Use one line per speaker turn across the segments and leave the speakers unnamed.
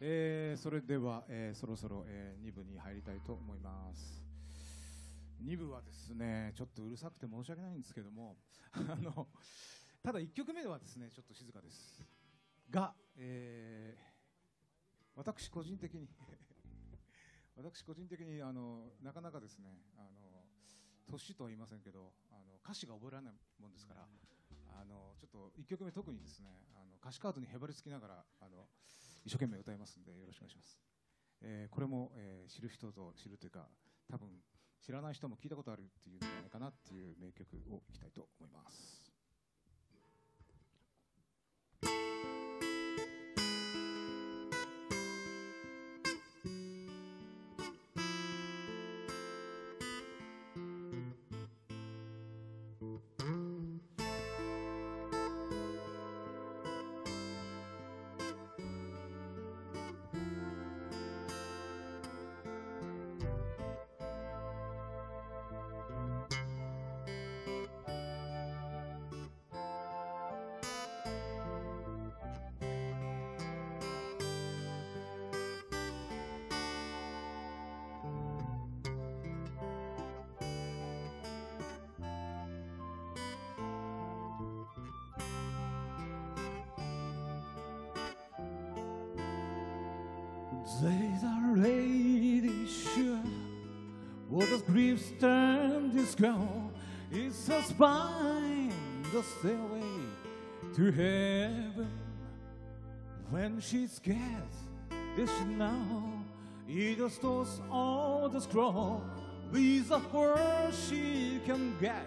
えーそれでは、えーそろそろ、え2部に入りたいと思います。2部はですねちょっとうるさくて申し訳ないんですけども あのただ1曲目ではですねちょっと静かです。が、えー私個人的に 私個人的にあのなかなかですねあの年とは言いませんけどあの歌詞が覚えられないもんですからあのちょっと1曲目特にですねあの歌詞カードにへばりつきながらあの一生懸命歌いますんでよろしくお願いします、えーこれも、えー知る人ぞ知るというか多分知らない人も聞いたことあるっていうんじゃないかなっていう名曲をいきたいと思います「There's a lady sure What does grief stand this girl It's a spine the stairway to heaven. When she's scared this now, Either stores or the scroll With the first she can get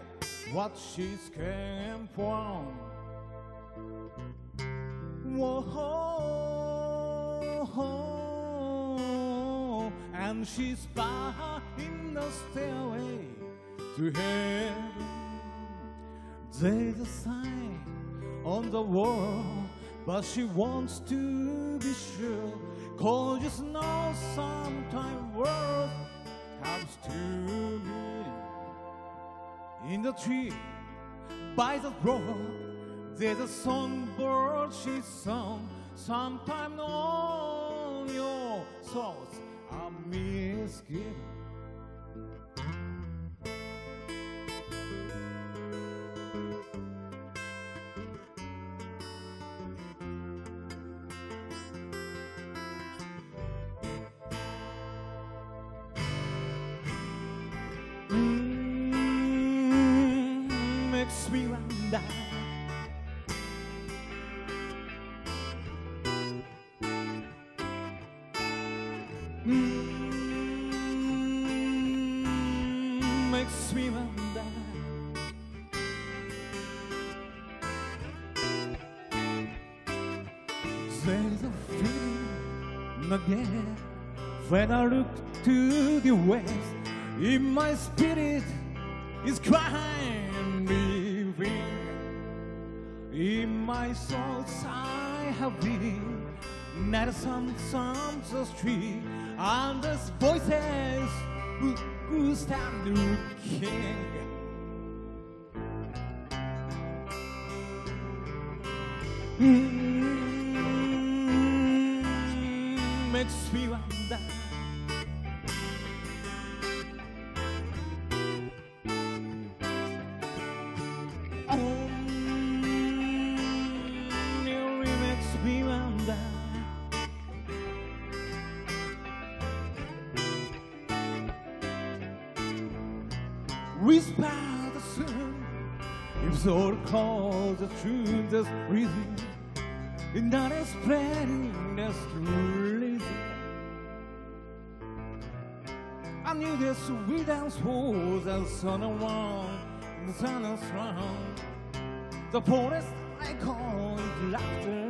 What she's came from. Whoa, and she's by in the stairway to heaven. There's a sign on the wall, but she wants to be sure. Cause you know sometimes words comes to me in the tree by the road. There's a songbird she sung. Sometime on your thoughts are misgiven. Mm, again when I look to the west. In my spirit is crying, living. In my soul, I have been not some some the street, and there's voices who, who stand looking. Whisper the sun, if so calls the truth that's breathing, and is spreading that's releasing. I knew the sweet and swore the sun around, the is strong. The forest I call it laughter.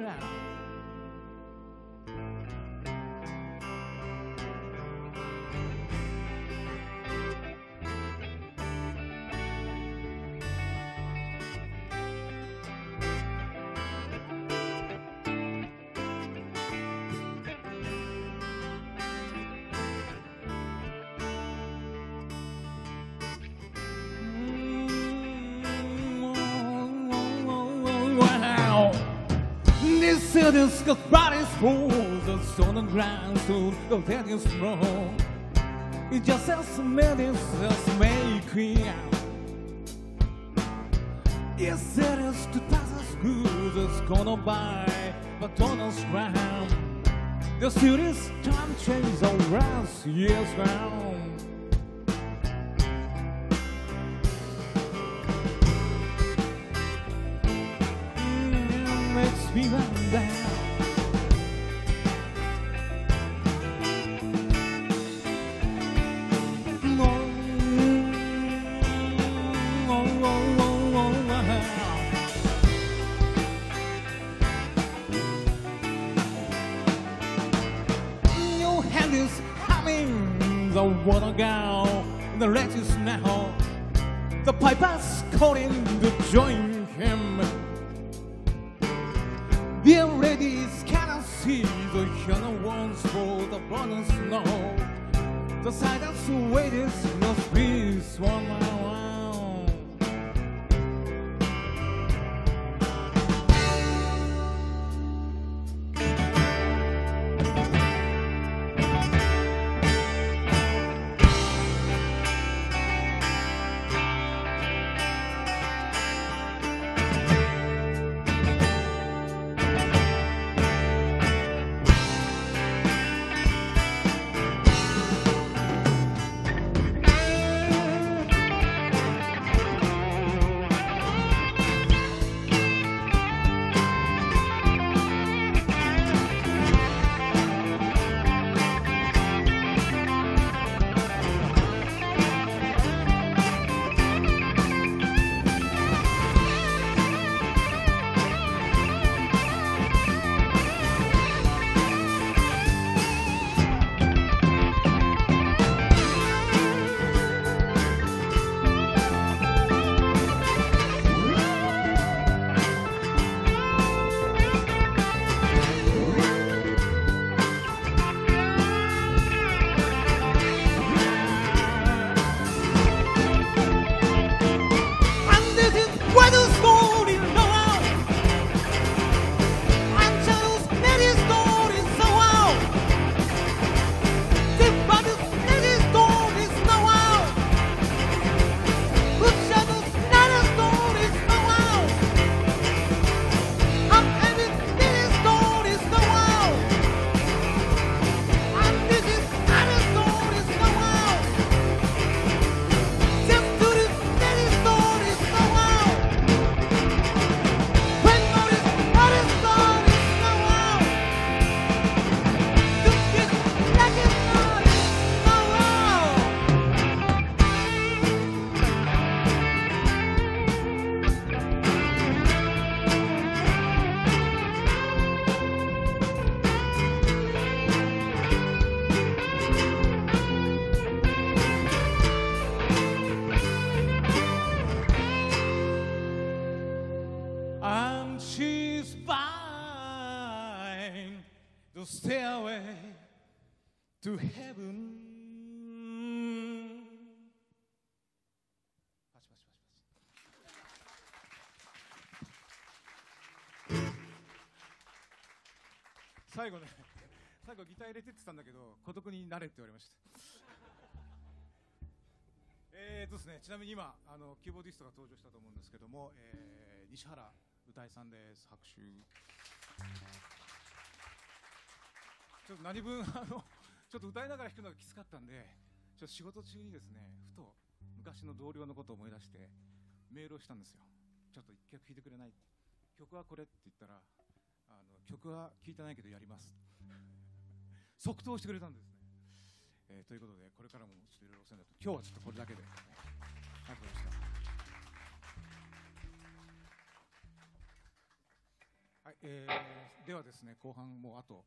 Us on the dead is wrong It just as many as make me out Yes, it is to pass us good that's gonna buy but on us round The serious time change around years round Mm, makes me run 最後ね、最後ギター入れてってたんだけど、孤独になれって言われました。えーとですね、ちなみに今あのキューボーディストが登場したと思うんですけども、えー西原歌いさんです拍手。ちょっと何分あのちょっと歌いながら弾くのがきつかったんでちょっと仕事中にですねふと昔の同僚のことを思い出してメールをしたんですよ。ちょっと一曲弾いてくれない？曲はこれって言ったらあの曲は聴いてないけどやります 即答してくれたんですねえーということでこれからもちょっといろいろお世話になって今日はちょっとこれだけで、ありがとうございました。はい、えーではですね後半もうあと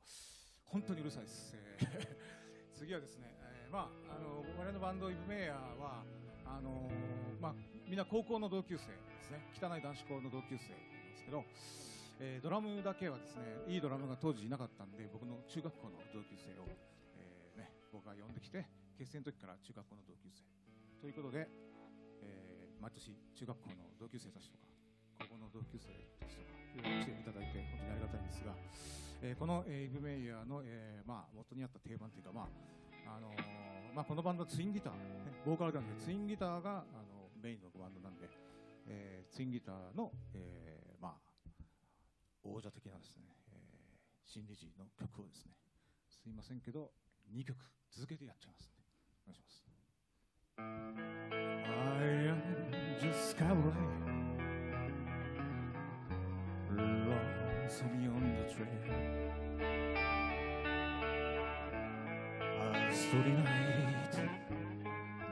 本当にうるさいです。えー 次はですね、えーまああの我々のバンドイブメイヤーはあのーまあみんな高校の同級生ですね。汚い男子校の同級生なんですけど。えードラムだけはですねいいドラムが当時いなかったんで僕の中学校の同級生を、えーね、僕が呼んできて結成の時から中学校の同級生。ということで、えー毎年中学校の同級生たちとか高校の同級生たちとかいろいろ来ていただいて本当にありがたいんですが、えーこの、えーイブ・メイヤーの、えーまあ、元にあった定番というか、まああのーまあ、このバンドはツインギター、ね、ボーカルなんでツインギターがあのメインのバンドなんで、えーツインギターの、えー、王者的なですね、えー、新理事の曲をですねすいませんけど2曲続けてやっちゃいますんでお願いします I am just cowboy lost me on the trail A starry night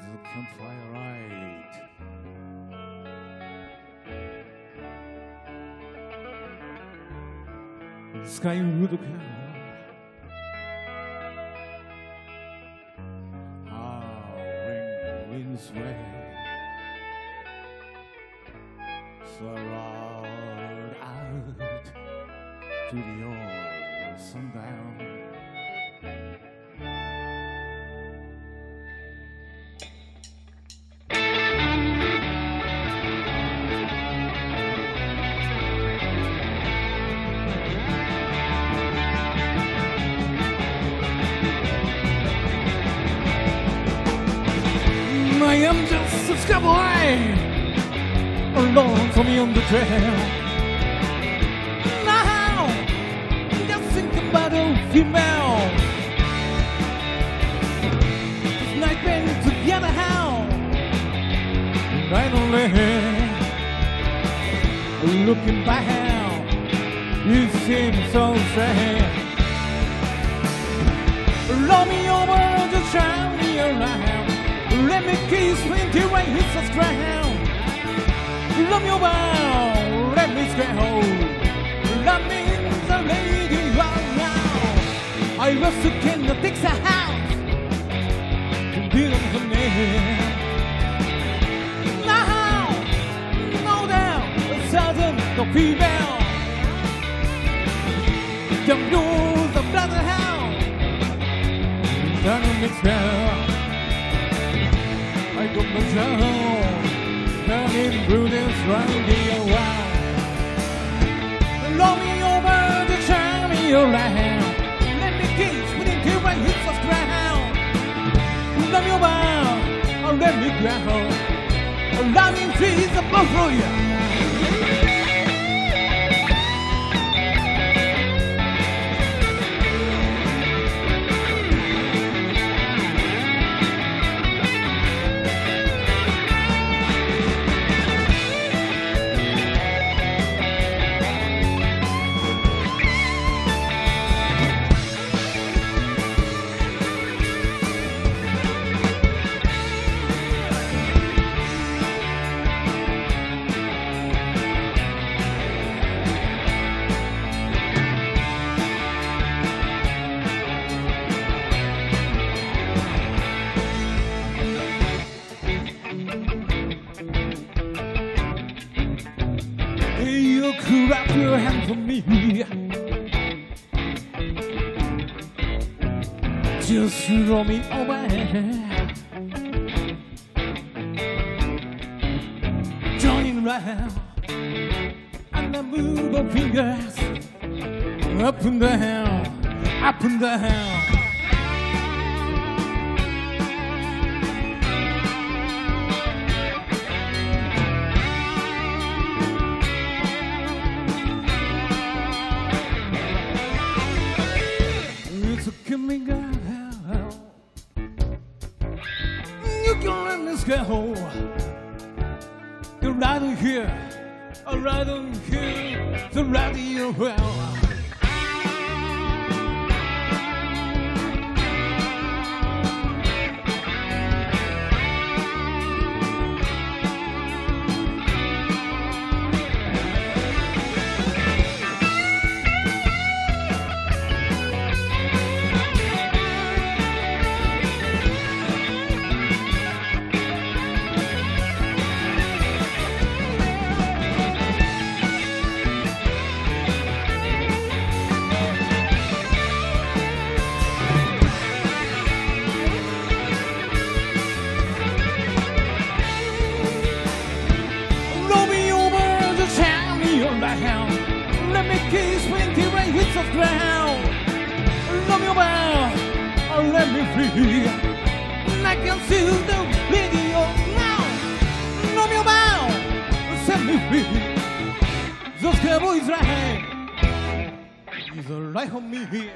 the campfire sky and wood I am just a schoolboy alone for me on the trail. Now, just think about a female. This night been together how? Right only looking back, you seem so sad. Roll me over, just turn me around. Let me kiss you until I hit the ground. Love me over, let me stay home. Love me the lady right now. I was to can the fix a house. Didn't for me. Now, no doubt, a thousand the female. Don't lose the bloody hound. Don't mix well. I got no sound Turning through this wow Roll me over turn me around. Let me kiss with it till I hit the ground. Love me over, or let me ground me trees above for you Just well. Me. Those cowboys right, he's a light on me.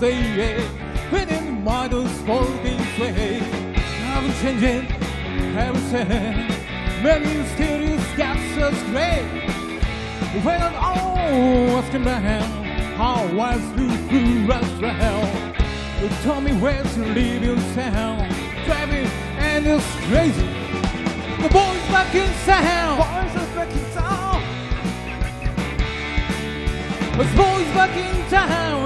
Go to say it when in models folding sway. I'm changing, I'm saying, many still got us great. When I'm all oh, asking down, how was you through Israel? You told me where to leave your town, driving and it's crazy. The boys back in town, boys are back in town. The boys back in town.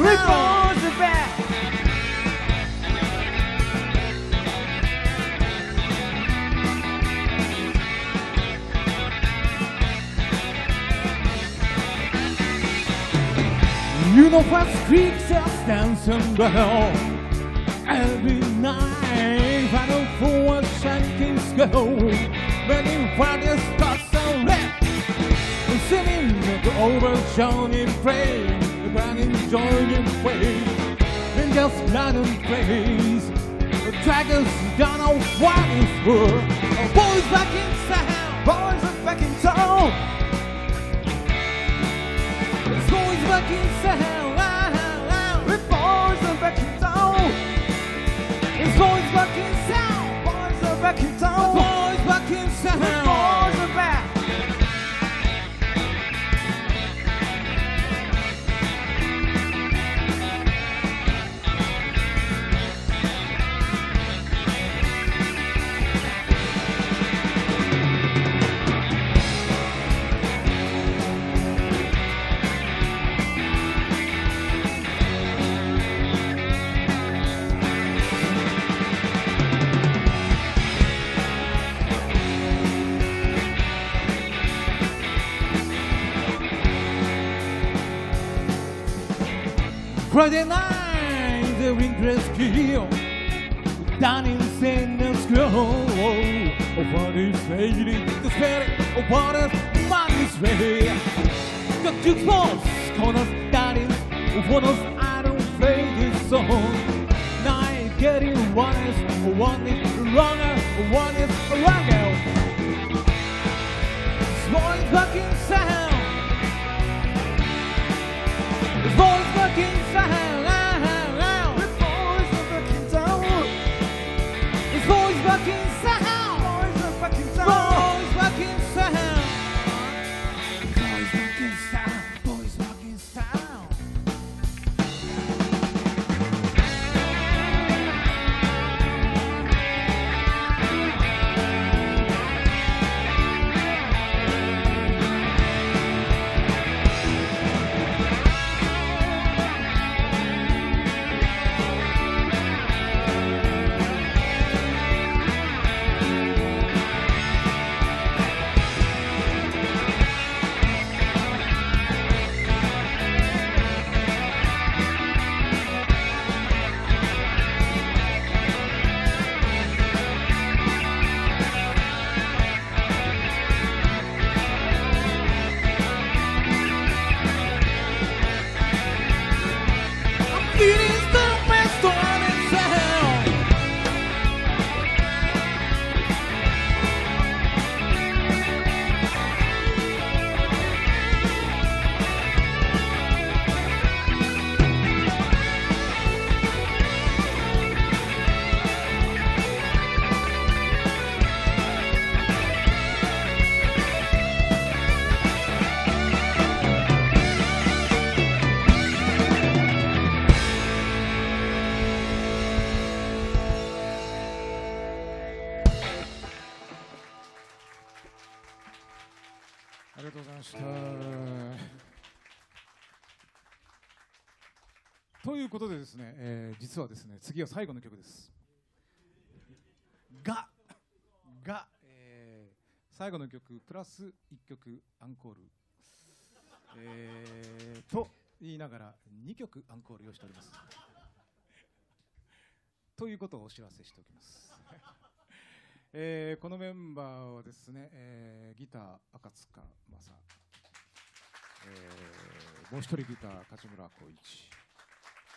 Back in town. The boys back. You know what just dancing girl Every night I for a shaking go Many parties got so red Singing the over shining praise Enjoying praise And just blind and praise The dragons down on what is for Boys back in town Boys are back in town Boys back in town The boys are back in town it's boys back in town. Boys are back in town. Boys back in town. Friday night, the dress kill. Down in Sanders Grove. Oh, what is fading? The spirit of what is money's ready. The jukebox corners down in one of I don't play this song. Night getting one is one is wronger, one is wronger. Voice fucking sound. Voice fucking 実はですね次は最後の曲です。がが、えー最後の曲プラス1曲アンコール、えーと言いながら2曲アンコール用意しております。ということをお知らせしておきます、えーこのメンバーはですね、えーギター赤塚正、えーもう一人ギター勝村光一、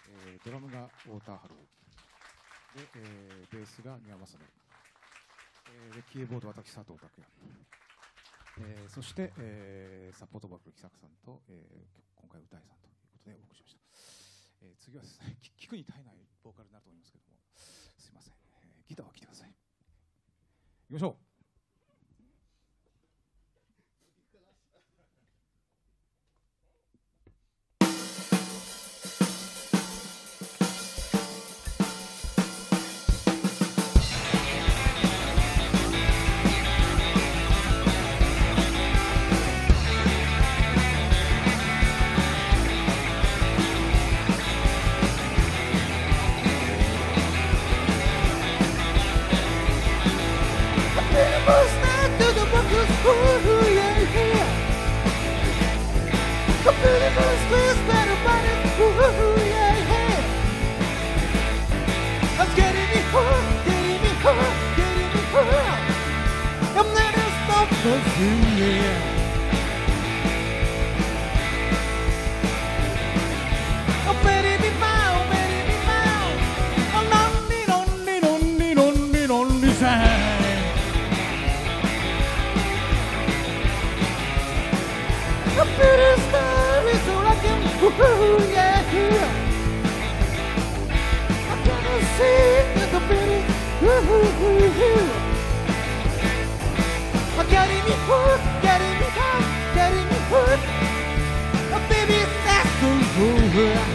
えードラムが太田春夫で、えーベースが宮正野、えーでキーボード私佐藤拓也、えーそして、えーサポートバック木坂さんと、えー今回歌いさんということでお送りしました、えー次はですね 聞聞くに耐えないボーカルになると思いますけども。すいません、えーギターは来てください。行きましょう。Oh, baby, be oh, baby, be. Oh. A pretty star is I'm gonna see the pretty ooh, ooh, ooh, ooh hurt, getting hurt, getting hurt. Oh, baby, that's the rule.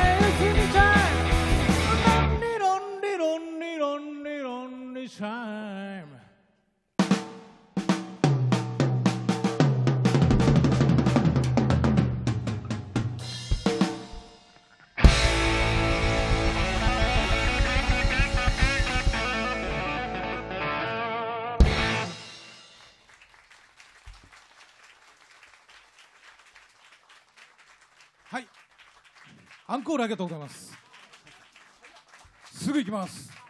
コールありがとうございます。すぐ行きます。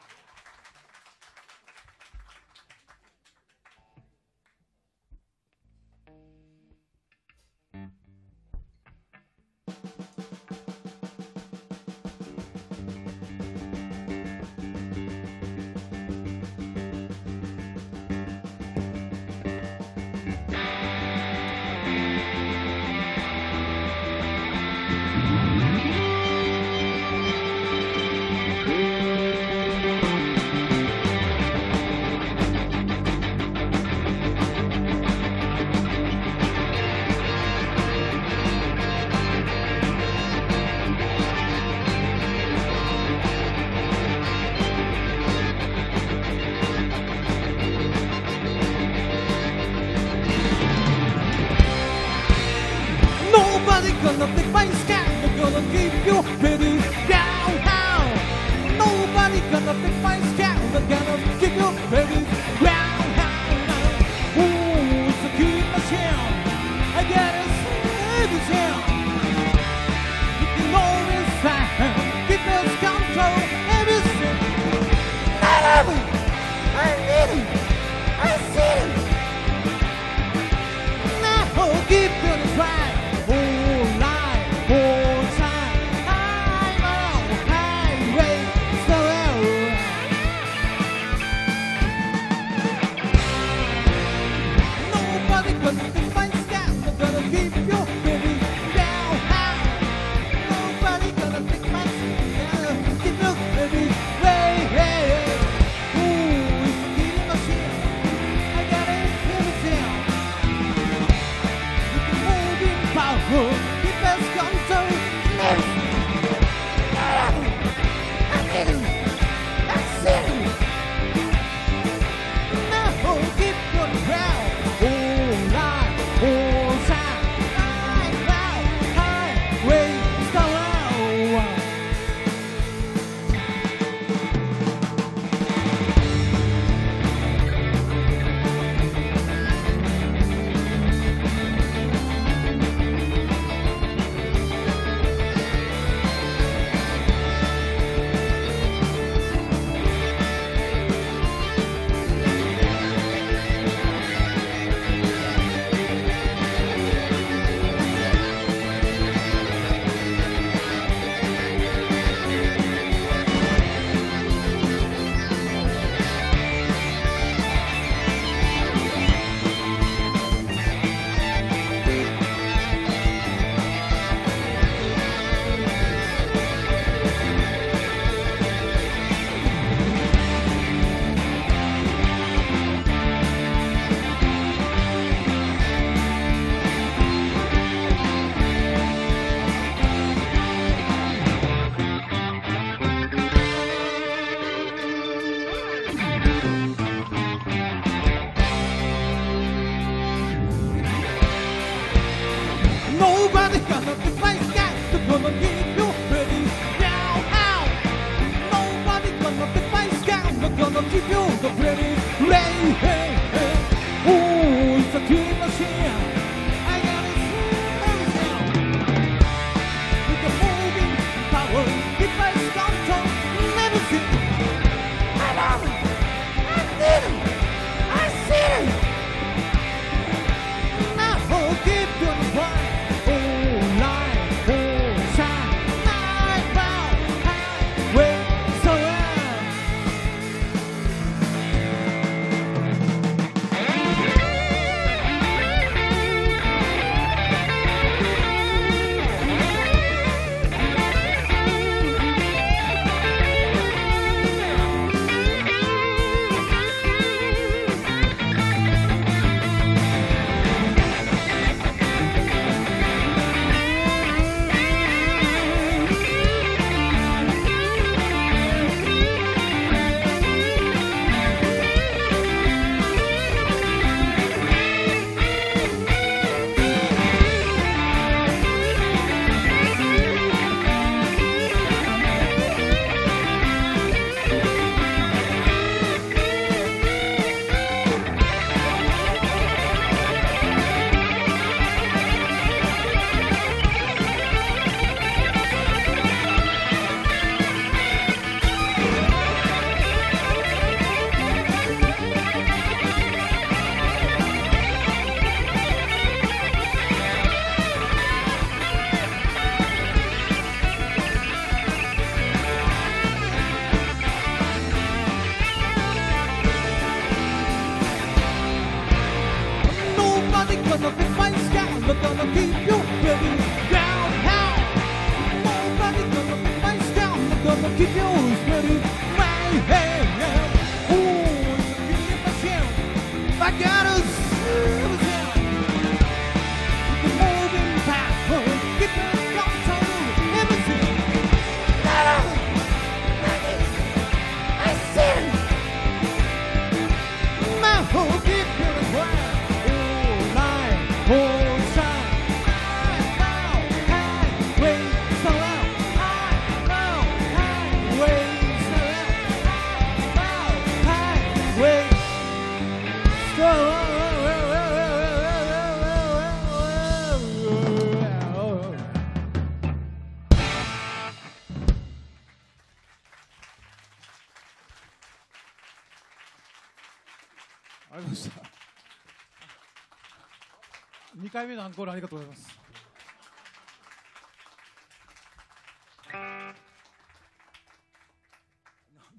2回目のアンコールありがとうございます。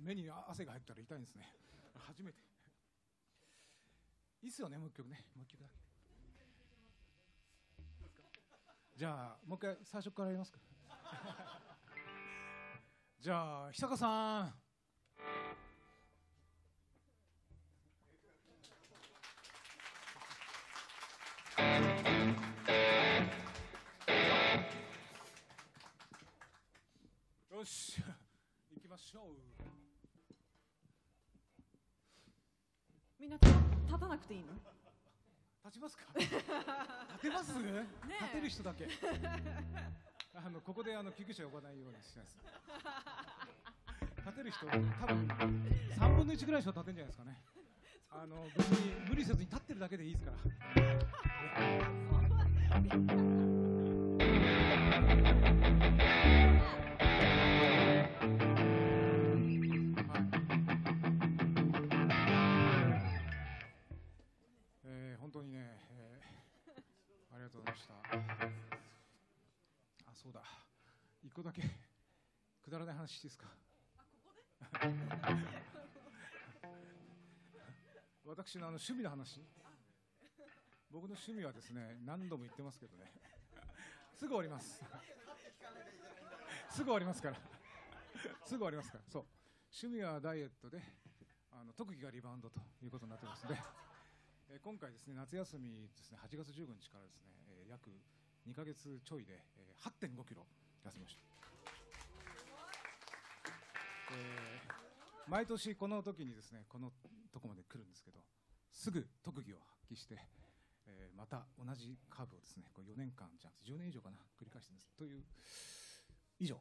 目に汗が入ったら痛いんですね。初めて。いいっすよねもう一曲ね。もう一曲だけ。じゃあもう一回最初からやりますか。じゃあ久坂さん。よし。行きましょう。
みんな立立たなくていいの？
立ちますか？立てます、
え。
立てる人だけ。あのここであの救急車呼ばないようにします。立てる人多分3分の1ぐらいの人は立てんじゃないですかね。あの別に無理せずに立ってるだけでいいですから 本当にね、えーありがとうございました。あ、そうだ。一個だけくだらない話していいですか？私のあの趣味の話？僕の趣味はですね、何度も言ってますけどね。すぐ終わります。すぐ終わりますから。すぐ終わりますから。そう。趣味はダイエットで、あの特技がリバウンドということになってますので。えー今回ですね夏休みですね8月15日からですね、えー約2ヶ月ちょいで、えー8.5キロ痩せました、えー毎年この時にですねこのとこまで来るんですけどすぐ特技を発揮して、えーまた同じカーブをですねこう4年間じゃなくて10年以上かな繰り返してるんです。という以上。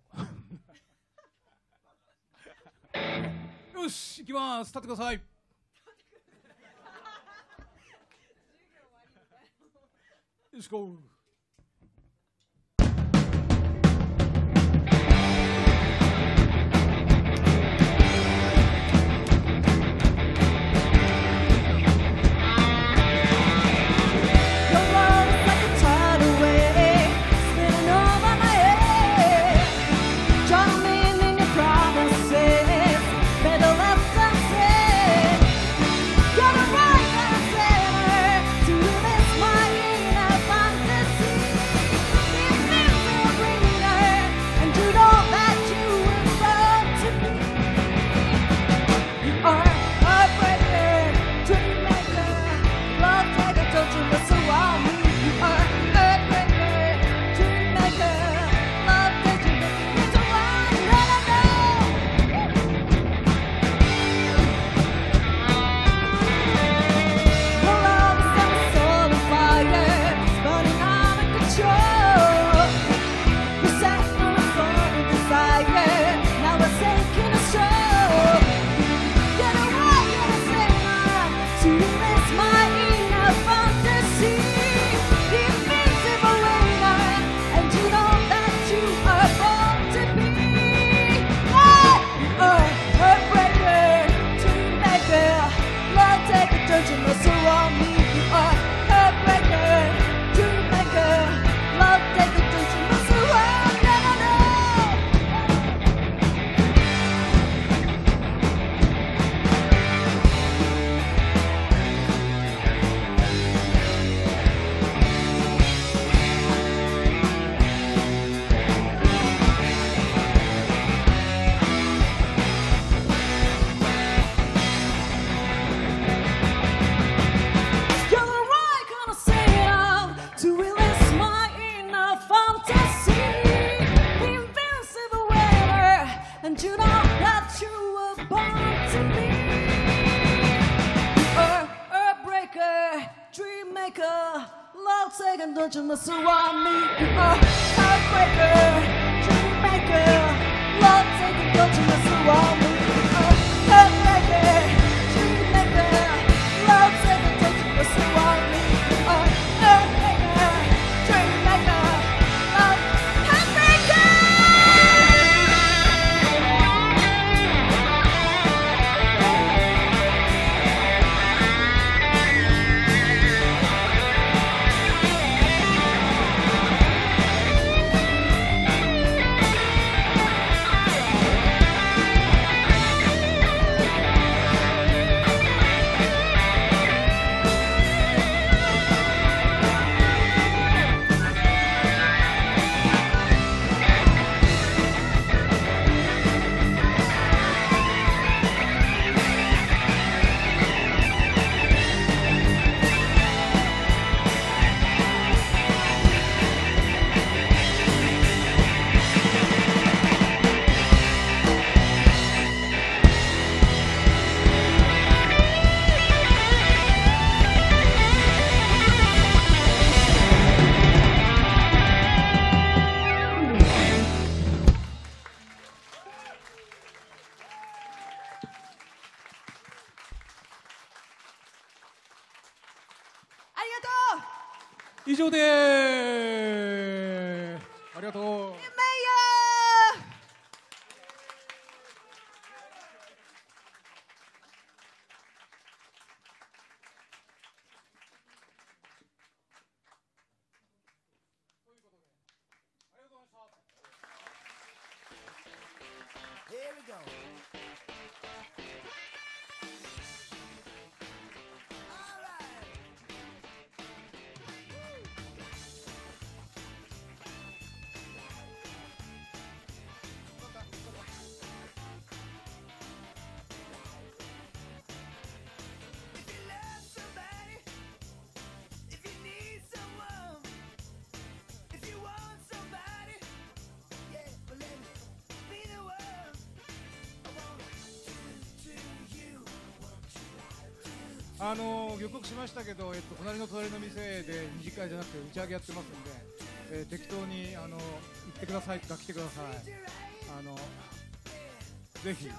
よし行きます。立ってください Let's go.
Go.
あの予告しましたけど、えっと、隣の隣の店で二次会じゃなくて打ち上げやってますんで、えー適当にあの行ってくださいとか来てください。あのぜひ。